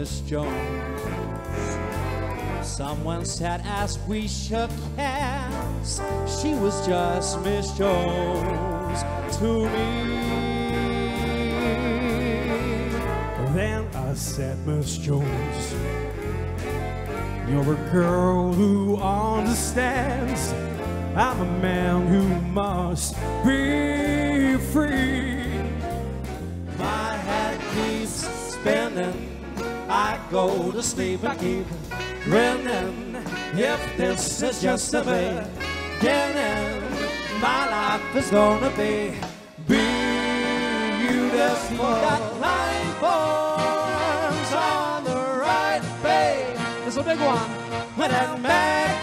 Miss Jones. Someone said as we shook hands, she was just Miss Jones to me. Then I said, Miss Jones, you're a girl who understands. I'm a man who must be I go to sleep and keep grinning. If this is just a beginning, my life is gonna be beautiful. Got nine forms on the right page. This is a big one. When that man